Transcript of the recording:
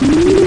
hmm